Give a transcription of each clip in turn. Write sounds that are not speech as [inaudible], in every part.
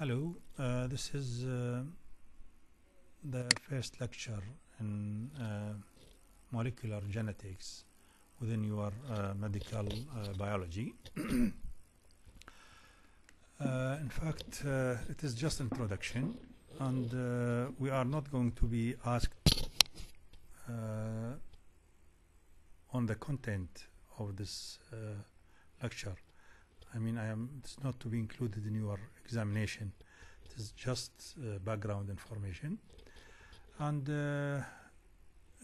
Hello, uh, this is uh, the first lecture in uh, molecular genetics within your uh, medical uh, biology. [clears throat] Uh, in fact, it is just introduction, and we are not going to be asked on the content of this lecture. I mean, I am. It's not to be included in your examination. It is just uh, background information, and uh,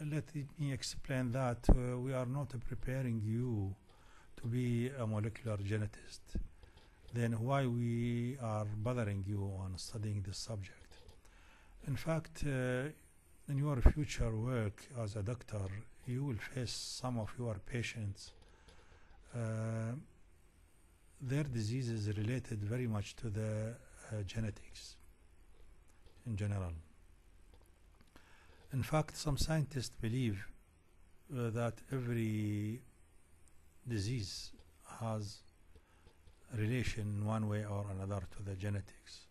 let me explain that uh, we are not preparing you to be a molecular genetist. Then why we are bothering you on studying this subject? In fact, uh, in your future work as a doctor, you will face some of your patients. Their disease is related very much to the uh, genetics in general. In fact, some scientists believe uh, that every disease has relation one way or another to the genetics.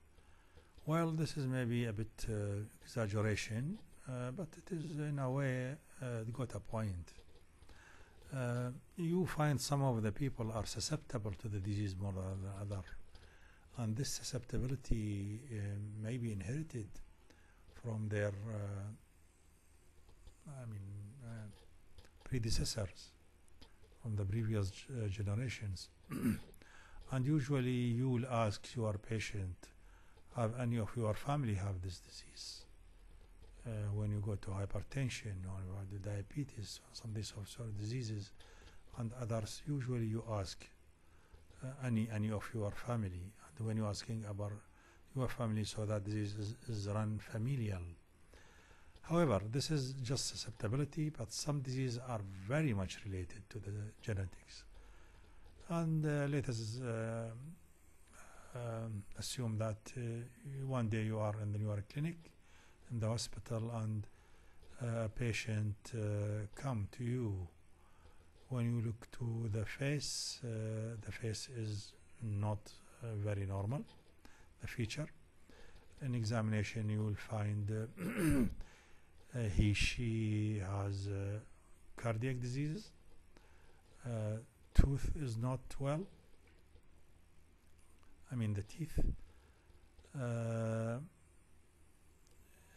Well, this is maybe a bit uh, exaggeration, uh, but it is in a way uh, got a point. Uh, you find some of the people are susceptible to the disease more than other, and this susceptibility uh, may be inherited from their, uh, I mean, uh, predecessors from the previous uh, generations. [clears throat] and usually, you will ask your patient, "Have any of your family have this disease?" Uh, when you go to hypertension or the diabetes or some these sort of diseases and others usually you ask uh, any any of your family. And when you're asking about your family so that disease is, is run familial. However this is just susceptibility but some diseases are very much related to the genetics. And uh, let us uh, um, assume that uh, one day you are in your clinic in the hospital and uh, a patient uh, come to you. When you look to the face uh, the face is not very normal the feature. In examination you will find [clears throat] uh, he she has uh, cardiac diseases. Uh, tooth is not well. I mean the teeth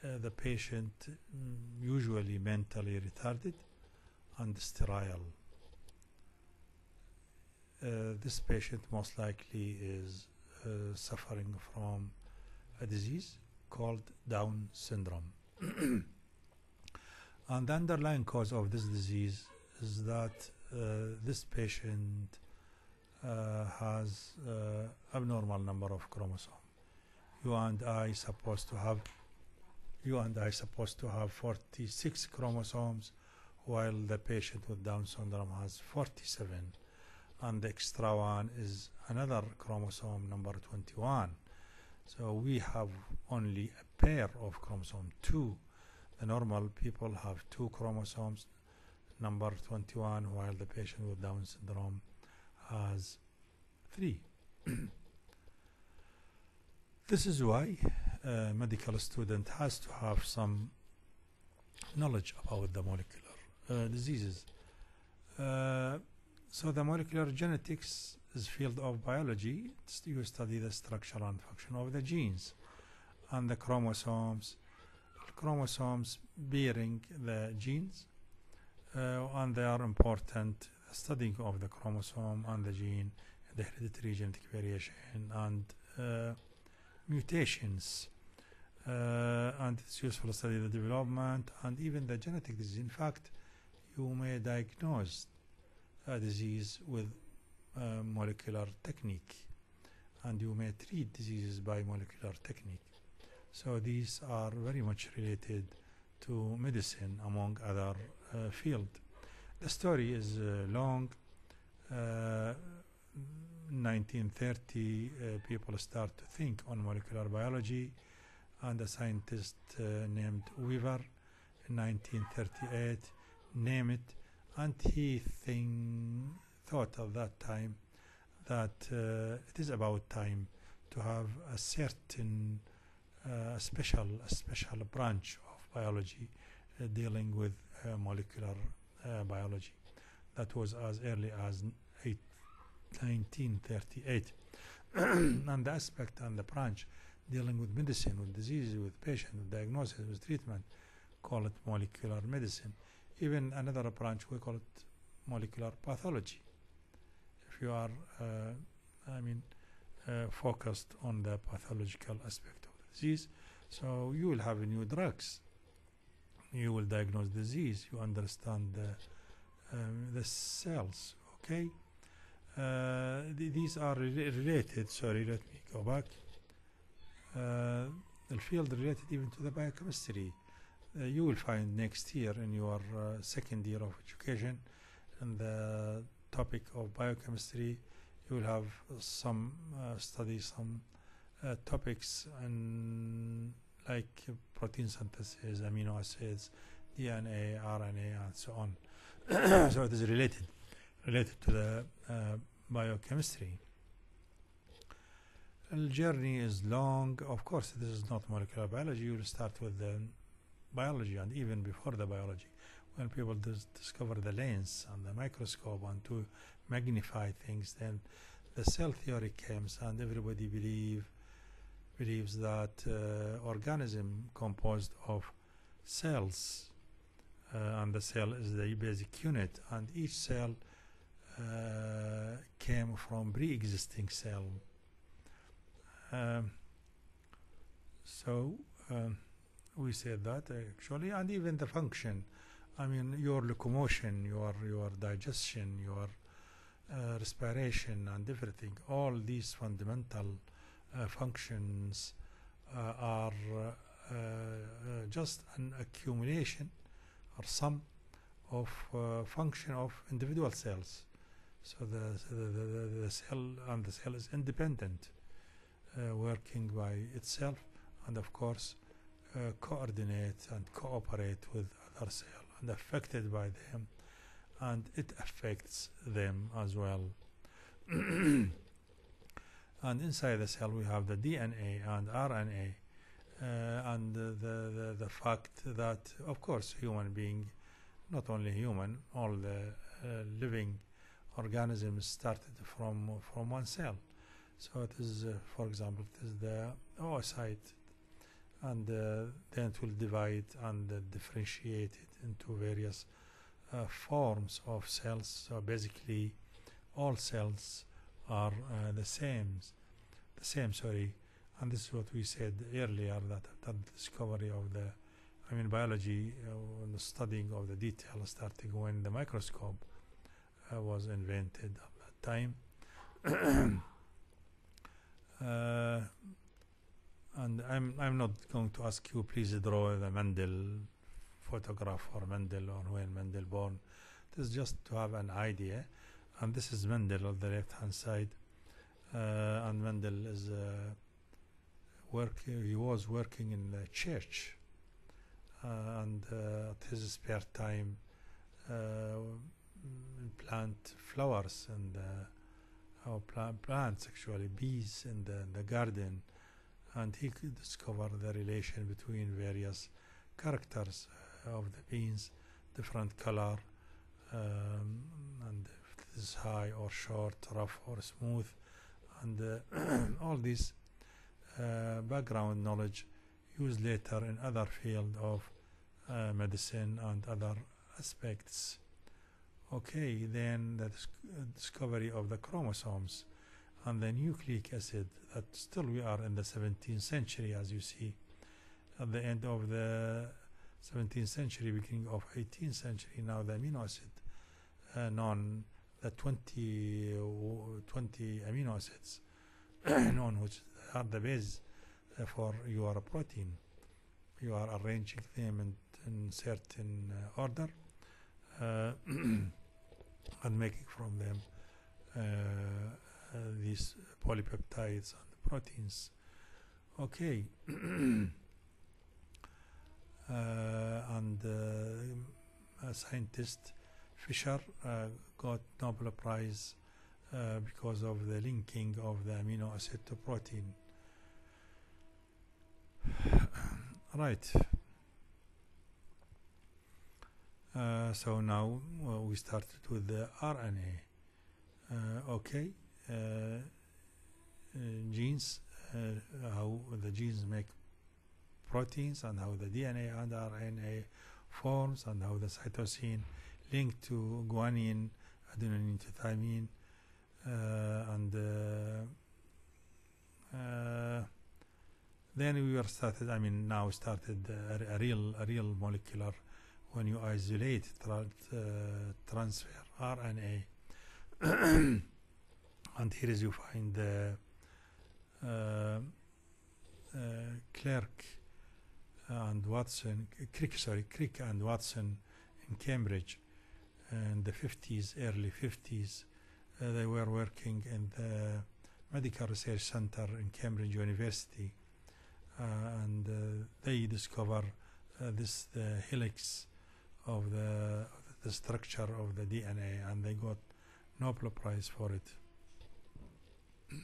uh, the patient mm, usually mentally retarded and sterile. Uh, this patient most likely is uh, suffering from a disease called Down syndrome. [clears throat] and the underlying cause of this disease is that uh, this patient uh, has abnormal number of chromosomes. You and I supposed to have you and I supposed to have 46 chromosomes while the patient with Down syndrome has 47 and the extra one is another chromosome number 21 so we have only a pair of chromosome 2 the normal people have two chromosomes number 21 while the patient with Down syndrome has 3 [clears throat] this is why a medical student has to have some knowledge about the molecular uh, diseases. Uh, so the molecular genetics is field of biology. It's, you study the structure and function of the genes and the chromosomes, chromosomes bearing the genes, uh, and they are important. Studying of the chromosome and the gene, the hereditary genetic variation, and uh, mutations uh, and it's useful to study the development and even the genetic disease. In fact, you may diagnose a disease with uh, molecular technique and you may treat diseases by molecular technique. So these are very much related to medicine among other uh, field. The story is uh, long. Uh, 1930 uh, people start to think on molecular biology and a scientist uh, named Weaver in 1938 named it and he think, thought at that time that uh, it is about time to have a certain uh, special a special branch of biology uh, dealing with uh, molecular uh, biology. That was as early as eight, 1938. [clears throat] and the aspect and the branch dealing with medicine, with diseases, with patient, with diagnosis, with treatment, call it molecular medicine. Even another branch, we call it molecular pathology. If you are, uh, I mean, uh, focused on the pathological aspect of the disease, so you will have new drugs. You will diagnose disease. You understand the, um, the cells. Okay. Uh, th- these are rela- related. Sorry, let me go back. The field related even to the biochemistry. Uh, you will find next year in your uh, second year of education, in the topic of biochemistry, you will have some uh, study some uh, topics and like protein synthesis, amino acids, DNA, RNA, and so on. [coughs] so it is related, related to the uh, biochemistry. The journey is long. Of course, this is not molecular biology. You will start with the biology, and even before the biology, when people dis- discover the lens and the microscope and to magnify things, then the cell theory comes, and everybody believe believes that uh, organism composed of cells, uh, and the cell is the basic unit, and each cell uh, came from pre-existing cell. Um, so um, we said that actually, and even the function. I mean, your locomotion, your your digestion, your uh, respiration, and everything. All these fundamental uh, functions uh, are uh, uh, just an accumulation or sum of uh, function of individual cells. So the, the, the, the- cell and the cell is independent, uh, working by itself, and of course uh, coordinate and cooperate with other cells and affected by them, and it affects them as well. [clears throat] and inside the cell we have the DNA and RNA, uh, and the, the, the, the fact that, of course, human being, not only human, all the uh, living organisms started from from one cell. So it is, uh, for example, it is the oocyte, and uh, then it will divide and uh, differentiate it into various uh, forms of cells. So basically, all cells are uh, the same, the same. Sorry, and this is what we said earlier that after the discovery of the, I mean, biology, uh, the studying of the detail starting when the microscope was invented at that time. [clears throat] uh, and I'm I'm not going to ask you please draw the Mendel photograph or Mendel or when Mendel born. It is just to have an idea. And this is Mendel on the left hand side. Uh, and Mendel is uh. He was working in the church, uh, and uh, at his spare time, uh, plant flowers and uh, plant plants actually bees in the, the garden, and he could discover the relation between various characters uh, of the beans, different color, um, and if it is high or short, rough or smooth, and uh, [clears throat] all this uh, background knowledge used later in other field of uh, medicine and other aspects. Okay, then the uh, discovery of the chromosomes and the nucleic acid that still we are in the 17th century as you see. At the end of the 17th century beginning of 18th century now the amino acid uh, known the 20 20 amino acids [clears throat] known which are the base uh, for your protein. You are arranging them in, in certain uh, order. Uh, [clears throat] and making from them uh, uh, these polypeptides and proteins. Okay. [clears throat] Uh, and a scientist Fischer uh, got Nobel Prize uh, because of the linking of the amino acid to protein. [sighs] right uh, so now we started with the RNA uh, okay uh, uh, genes how the genes make proteins and how the DNA and RNA forms and how the cytosine link to guanine adenine to thymine and then we were started I mean now started a, a real a real molecular when you isolate tra- uh, transfer RNA [clears throat] and here is you find the uh, uh, Clerk and Watson Crick sorry Crick and Watson in Cambridge in the 50s early 50s uh, they were working in the Medical Research Center in Cambridge University. Uh, and uh, they discover uh, this the helix of the, the structure of the DNA and they got Nobel Prize for it. [clears throat]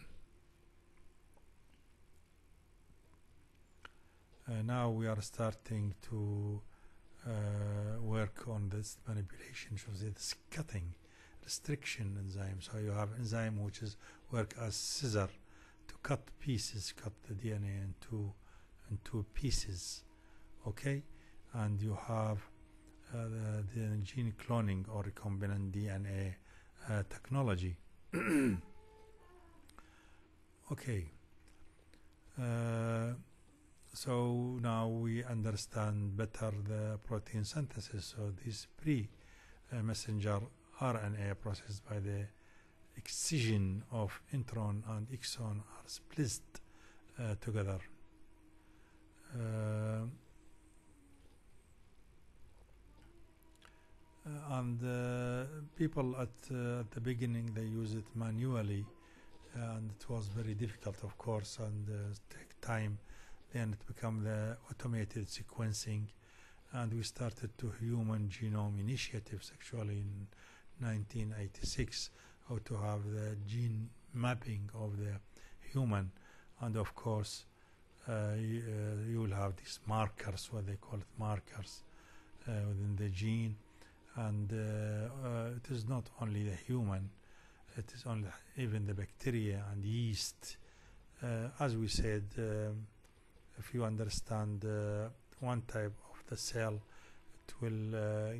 Uh, now we are starting to uh, work on this manipulation, so it's cutting restriction enzyme. So you have enzyme which is work as scissor to cut pieces, cut the DNA into into pieces, okay? And you have the, the gene cloning or recombinant DNA uh, technology. [clears throat] okay. Uh, so now we understand better the protein synthesis. So this pre-messenger RNA processed by the excision of intron and exon are spliced uh, together. Uh, uh, and uh, people at, uh, at the beginning they use it manually and it was very difficult of course and uh, take time. Then it became the automated sequencing and we started to human genome initiatives actually in 1986 how to have the gene mapping of the human. And of course uh, you, uh, you will have these markers what they call it markers uh, within the gene and uh, uh, it is not only the human it is only even the bacteria and yeast. Uh, as we said um, if you understand one type of the cell it will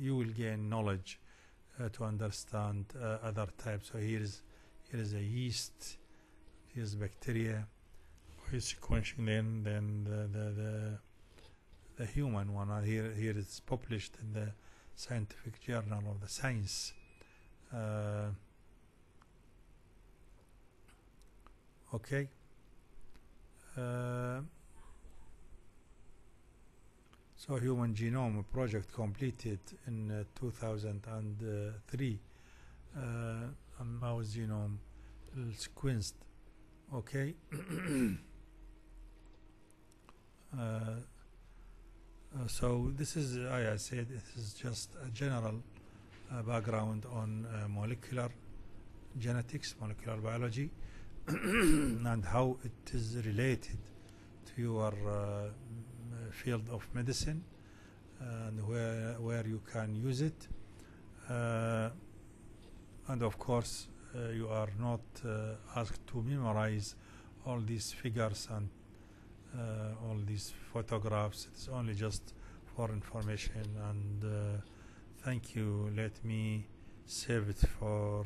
you will gain knowledge uh, to understand uh, other types. So here is here is a yeast here is bacteria. We're sequencing then then the the, the the human one? Here here it's published in the scientific journal of the science. Uh, okay. Uh, so human genome project completed in uh, 2003 uh, mouse genome sequenced okay. [coughs] Uh, so this is uh, I said this is just a general uh, background on uh, molecular genetics molecular biology [clears throat] and how it is related to your uh, field of medicine and where where you can use it. Uh, and of course uh, you are not uh, asked to memorize all these figures and uh, all these photographs. It's only just for information and uh, thank you. Let me save it for